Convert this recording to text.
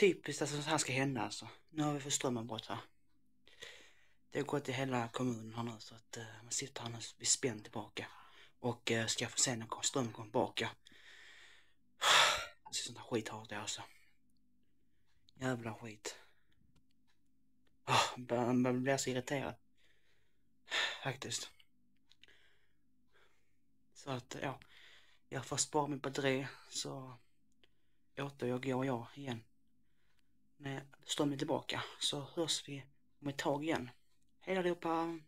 typiskt alltså, att sånt här ska hända alltså. Nu har vi fått strömavbrott här. Det har gått i hela kommunen här nu så att uh, man sitter här nu vid spänn tillbaka. Och uh, ska få se när strömmen kommer tillbaka. Alltså sånt här skit har det alltså. Jävla skit. Oh, man blir så irriterad. Faktiskt. Så att ja, jag får spara min batteri så återgår jag igen. Strömmen tillbaka så hörs vi om ett tag igen. Hej allihopa!